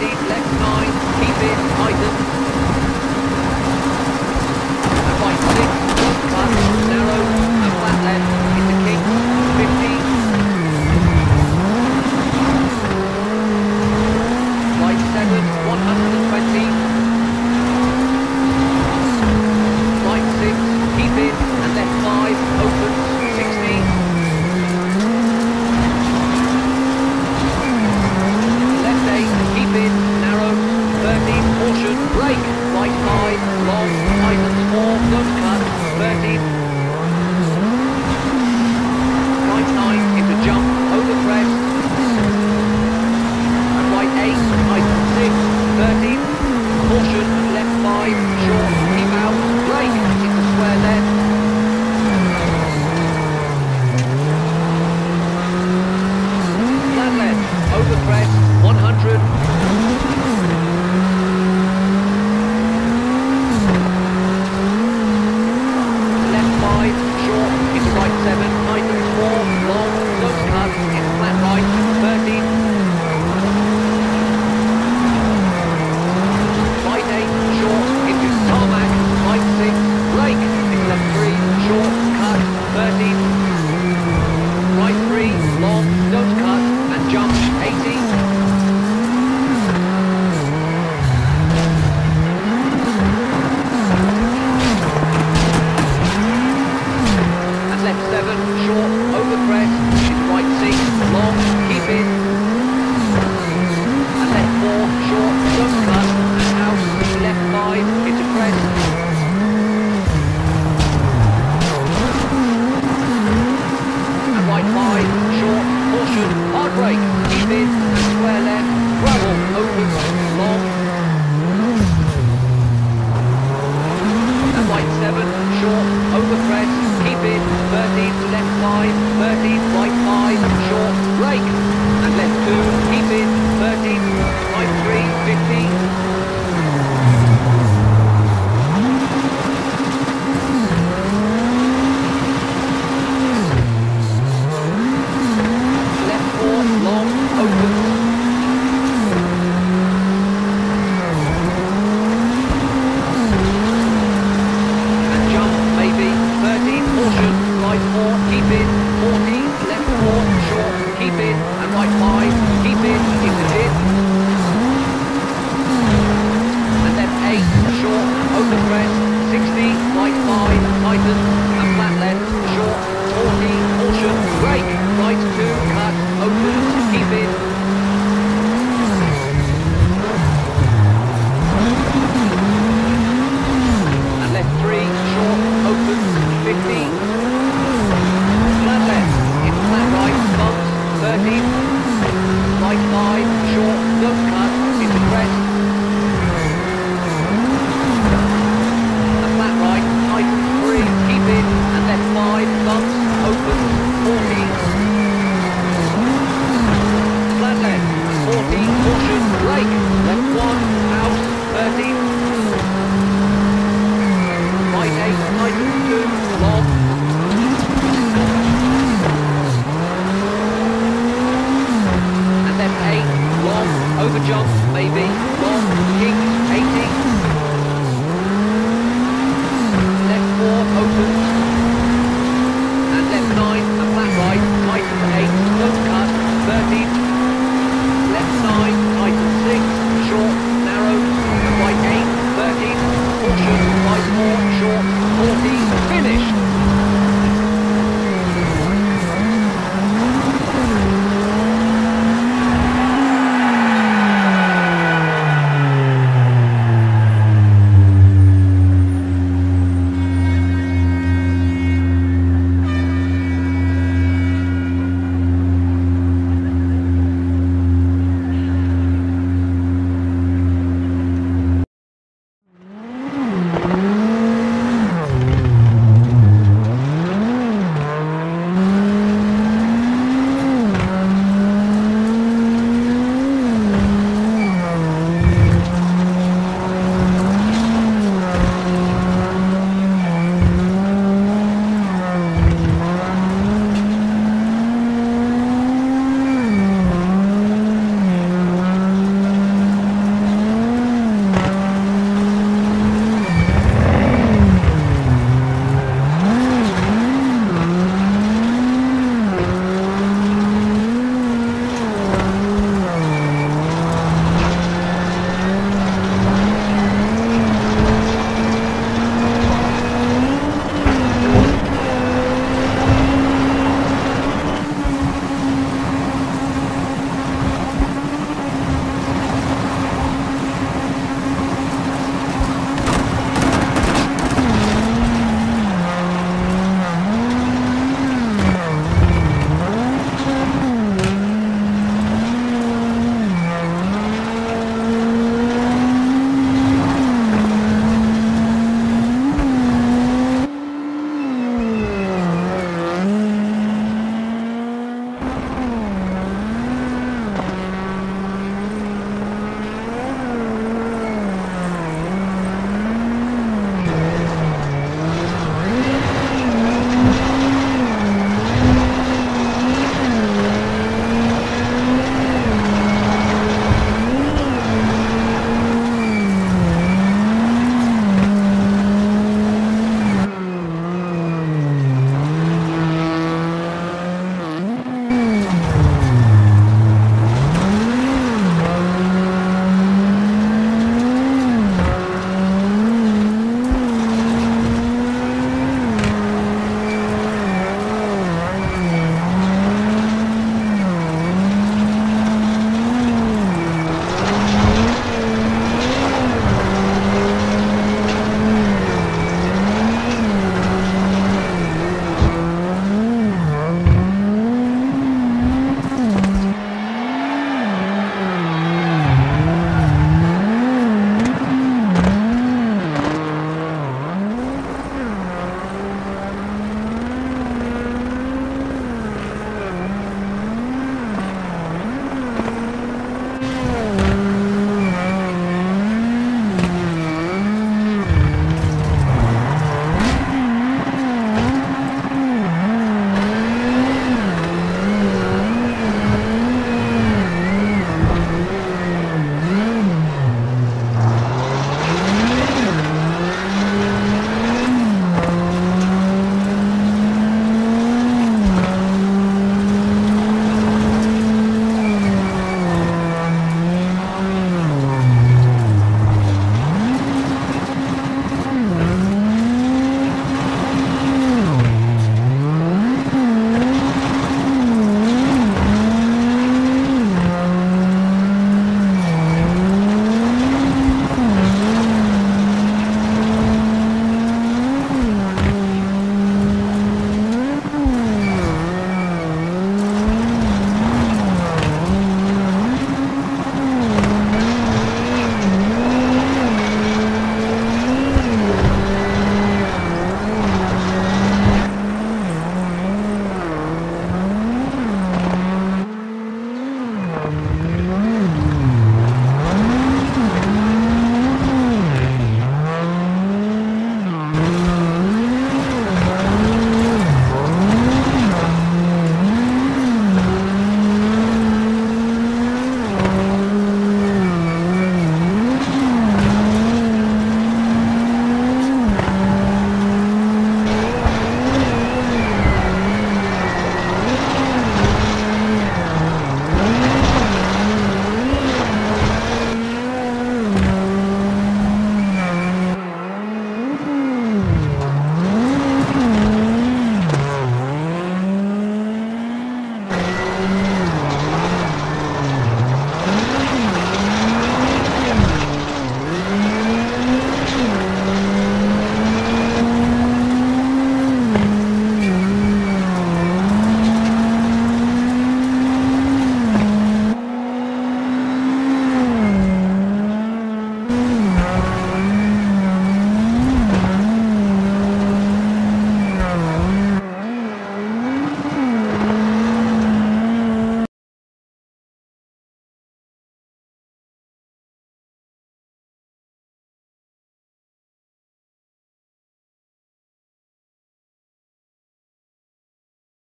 9,